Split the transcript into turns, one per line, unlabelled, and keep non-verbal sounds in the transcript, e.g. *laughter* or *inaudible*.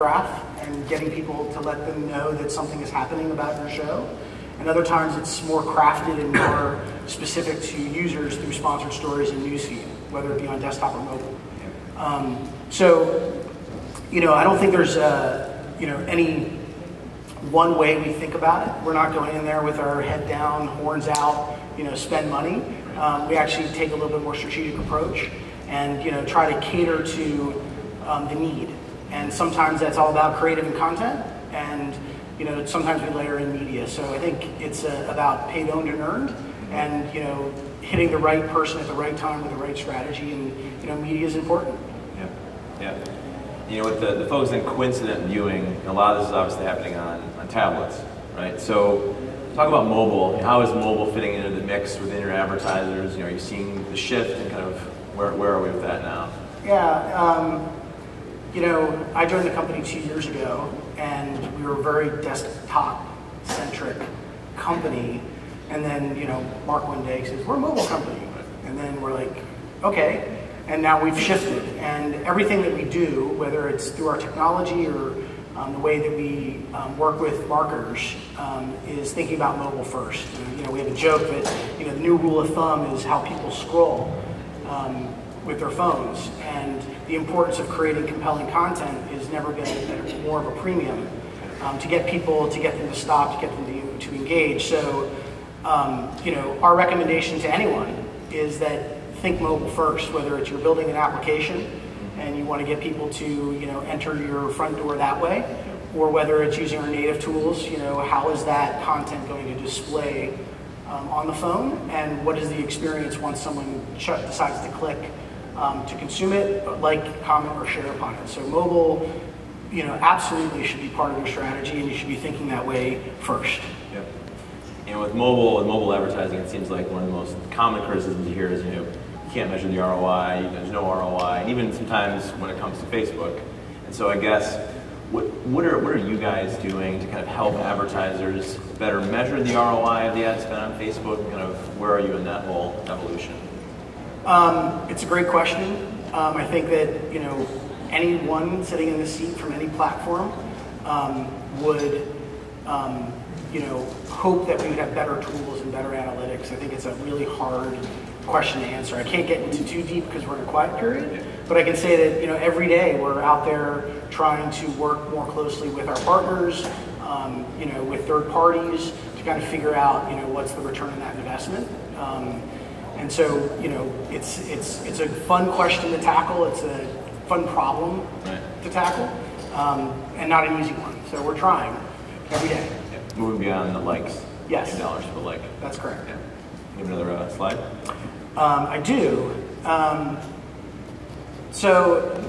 graph and getting people to let them know that something is happening about your show. And other times it's more crafted and more *coughs* specific to users through sponsored stories and newsfeed, whether it be on desktop or mobile. Um, so, you know, I don't think there's, uh, you know, any one way we think about it. We're not going in there with our head down, horns out, you know, spend money. Um, we actually take a little bit more strategic approach and, you know, try to cater to um, the need. And sometimes that's all about creative and content. And you know, sometimes we layer in media. So I think it's uh, about paid, owned, and earned, and you know, hitting the right person at the right time with the right strategy. And you know, media is important.
Yeah, yeah. You know, with the, the folks in coincident viewing, a lot of this is obviously happening on, on tablets, right? So talk about mobile. How is mobile fitting into the mix within your advertisers? You know, are you seeing the shift and kind of where, where are we with that now?
Yeah, um, you know, I joined the company two years ago, and we were a very desktop-centric company. And then, you know, Mark one day says, we're a mobile company. And then we're like, okay. And now we've shifted. And everything that we do, whether it's through our technology or um, the way that we um, work with marketers, um, is thinking about mobile first. And, you know, we have a joke that, you know, the new rule of thumb is how people scroll with their phones. And the importance of creating compelling content is never been more of a premium um, to get people, to get them to stop, to get them to, to engage. So, um, you know, our recommendation to anyone is that think mobile first, whether it's you're building an application and you want to get people to, you know, enter your front door that way, or whether it's using our native tools, you know, how is that content going to display um, on the phone, and what is the experience once someone decides to click um, to consume it, like, comment, or share upon it. So mobile, you know, absolutely should be part of your strategy, and you should be thinking that way first.
Yep. And with mobile, with mobile advertising, it seems like one of the most common criticisms you hear is, you know, you can't measure the ROI, there's no ROI, and even sometimes when it comes to Facebook. And so I guess, what, what, are, what are you guys doing to kind of help advertisers better measure the ROI of the ad spend on Facebook? Kind of where are you in that whole evolution?
Um, it's a great question. Um, I think that you know anyone sitting in the seat from any platform um, would um, you know hope that we would have better tools and better analytics. I think it's a really hard question to answer. I can't get into too deep because we're in a quiet period, but I can say that you know every day we're out there trying to work more closely with our partners, um, you know, with third parties to kind of figure out you know what's the return on that investment. And so, you know, it's, it's, it's a fun question to tackle. It's a fun problem right. to tackle, um, and not an easy one. So we're trying every day.
Yeah. Moving beyond the likes.
Yes.
Dollars for like.
That's correct.
Yeah. Give another uh, slide.
Um, I do. Um, so